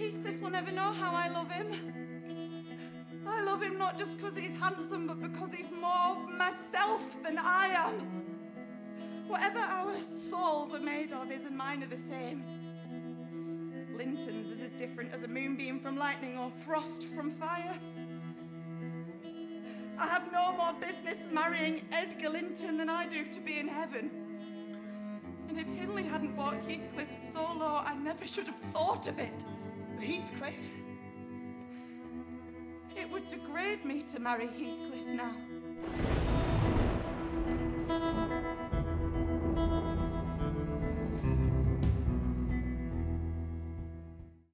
Heathcliff will never know how I love him. I love him not just because he's handsome, but because he's more myself than I am. Whatever our souls are made of, his and mine are the same. Linton's is as different as a moonbeam from lightning or frost from fire. I have no more business marrying Edgar Linton than I do to be in heaven. And if Hindley hadn't bought Heathcliff so low, I never should have thought of it. Heathcliff? It would degrade me to marry Heathcliff now.